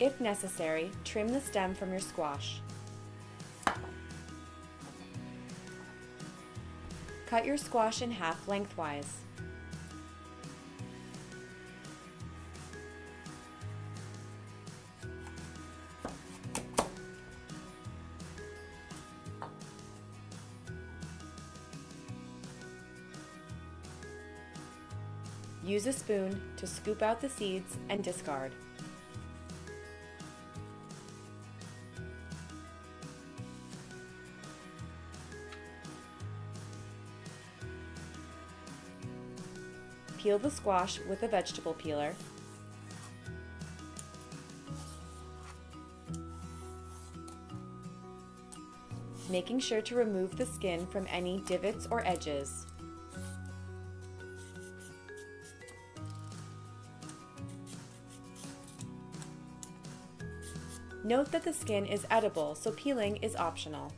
If necessary, trim the stem from your squash. Cut your squash in half lengthwise. Use a spoon to scoop out the seeds and discard. Peel the squash with a vegetable peeler. Making sure to remove the skin from any divots or edges. Note that the skin is edible, so peeling is optional.